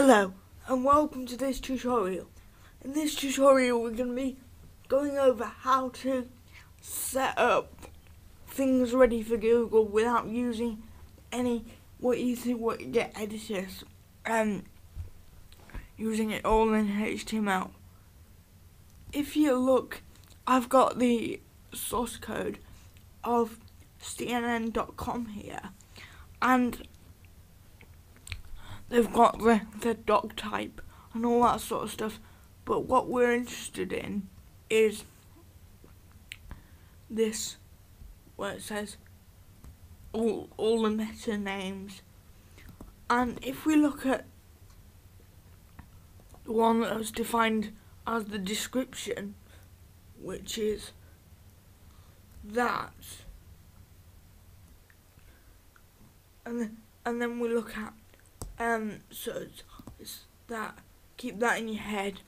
Hello and welcome to this tutorial. In this tutorial we're going to be going over how to set up things ready for Google without using any what you think what you get editors and um, using it all in HTML. If you look I've got the source code of CNN.com here and they've got the, the doc type and all that sort of stuff. But what we're interested in is this, where it says all, all the meta names. And if we look at the one that was defined as the description, which is that, and, and then we look at um, so it's, that, keep that in your head.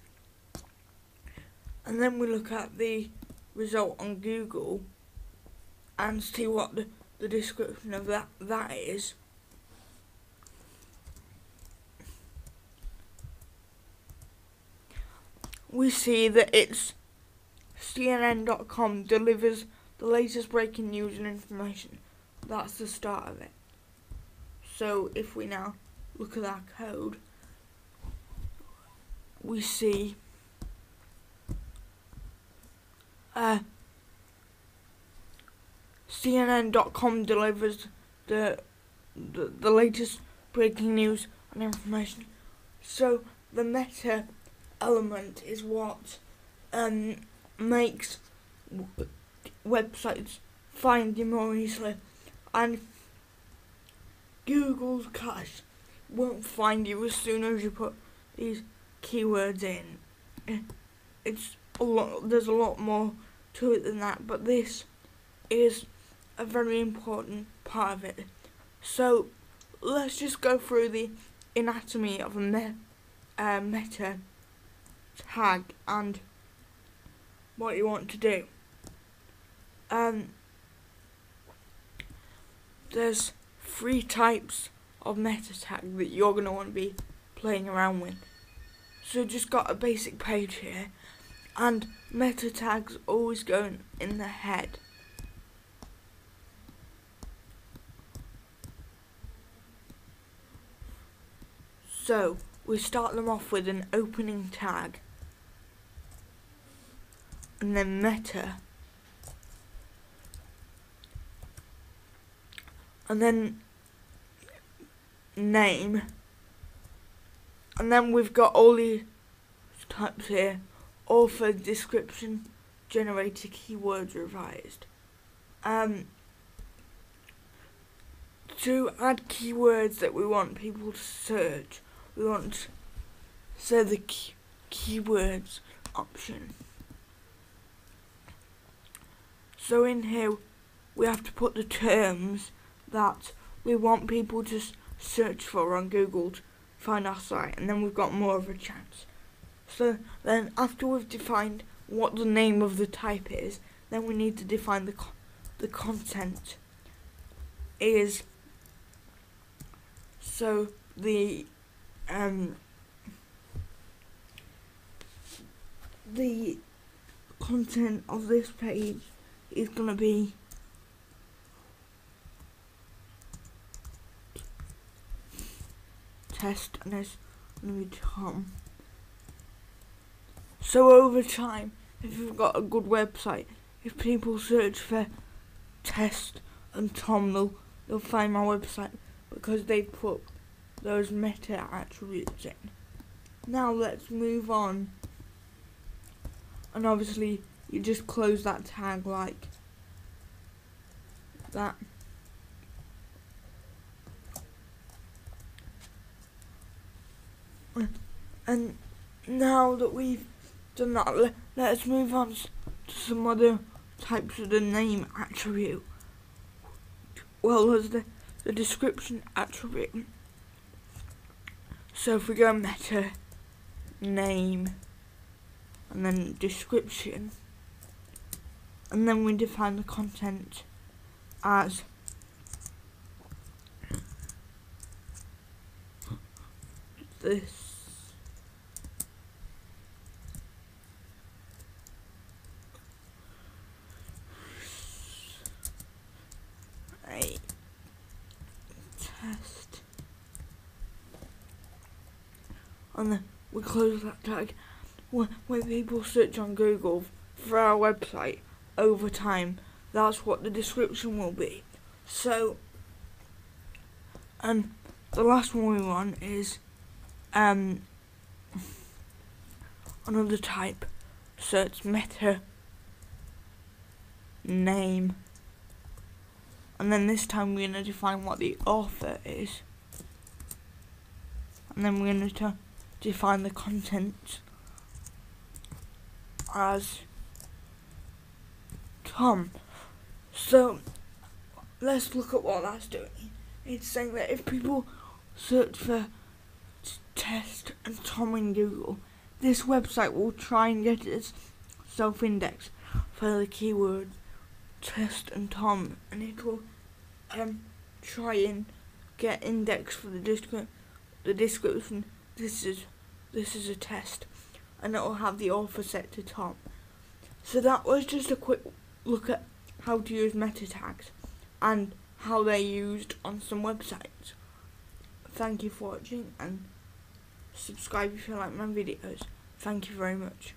And then we look at the result on Google and see what the, the description of that, that is. We see that it's CNN.com delivers the latest breaking news and information. That's the start of it. So if we now look at that code, we see uh, CNN.com delivers the, the the latest breaking news and information. So the meta element is what um, makes websites find you more easily, and Google's cache won't find you as soon as you put these keywords in. It's a lot. There's a lot more to it than that, but this is a very important part of it. So let's just go through the anatomy of a me uh, meta tag and what you want to do. Um, there's three types of meta tag that you're going to want to be playing around with. So just got a basic page here and meta tags always go in the head. So we start them off with an opening tag and then meta and then name. And then we've got all these types here. Author, description, generator, keywords revised. Um, to add keywords that we want people to search, we want so the key keywords option. So in here, we have to put the terms that we want people to search for on Google to find our site and then we've got more of a chance. So then after we've defined what the name of the type is, then we need to define the, co the content is so the um the content of this page is going to be test and it's going to be Tom. So over time, if you've got a good website, if people search for test and Tom, they'll, they'll find my website because they put those meta attributes in. Now let's move on. And obviously, you just close that tag like that. And now that we've done that, let, us move on to some other types of the name attribute. Well, there's the, the description attribute. So if we go meta, name, and then description, and then we define the content as this a test and then we close that tag. When, when people search on Google for our website over time that's what the description will be. So and the last one we want is um another type. Search meta name. And then this time we're going to define what the author is. And then we're going to define the content as Tom so let's look at what that's doing it's saying that if people search for test and Tom in Google this website will try and get its self-index for the keyword test and Tom and it will um, try and get index for the descri- the description. This is this is a test, and it will have the author set to Tom. So that was just a quick look at how to use meta tags and how they're used on some websites. Thank you for watching and subscribe if you like my videos. Thank you very much.